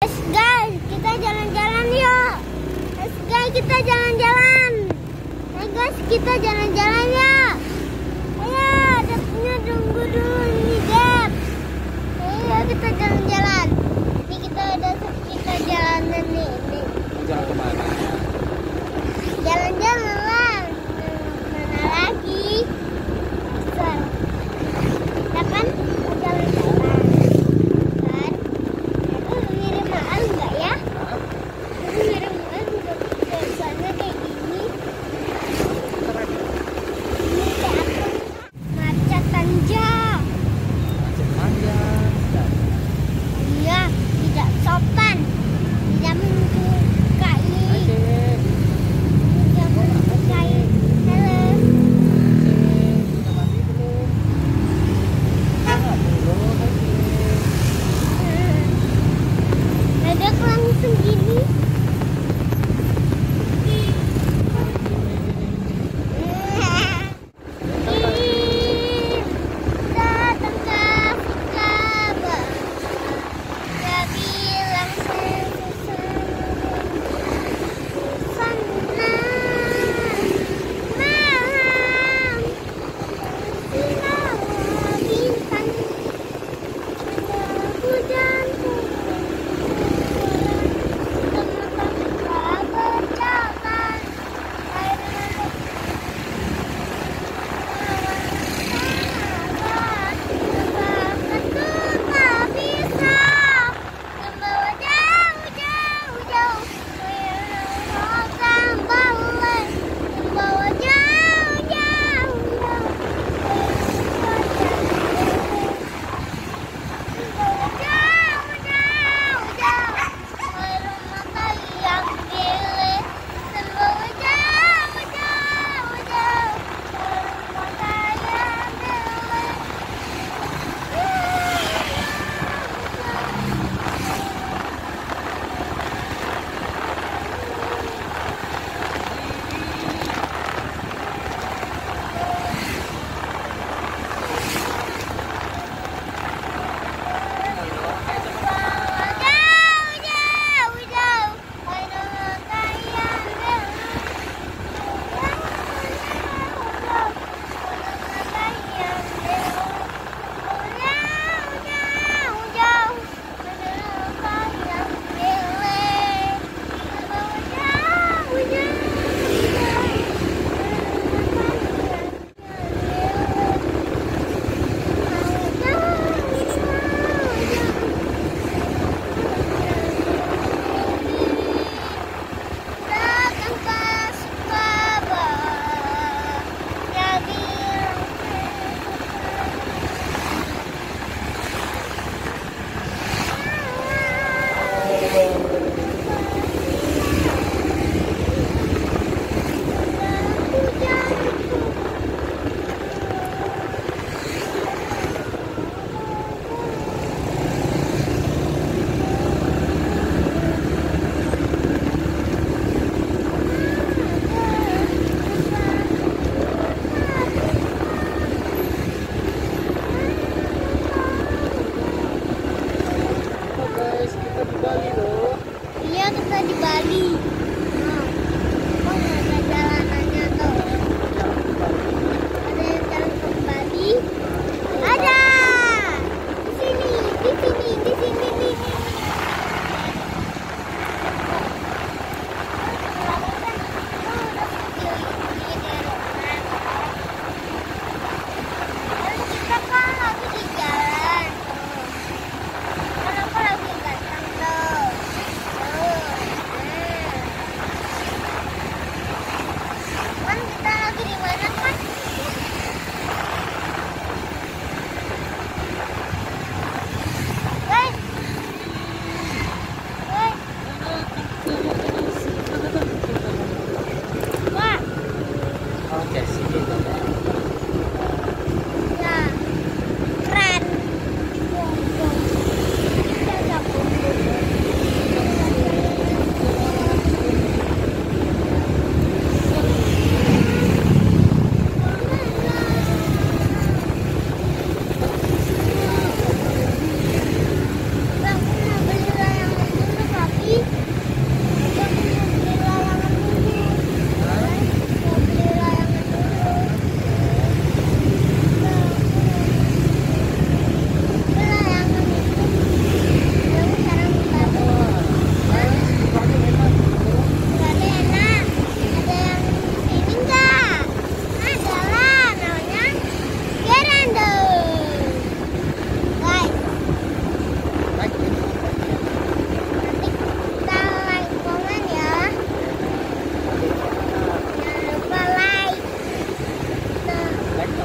Let's guys, kita jalan-jalan yuk. Let's guys, kita jalan-jalan. Let's guys, kita jalan-jalan ya. Ayo, adapnya tunggu dulu.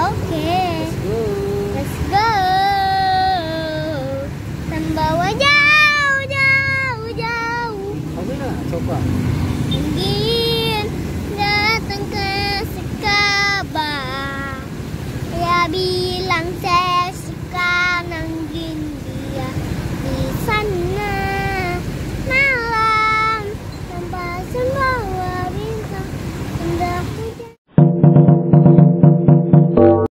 Okay.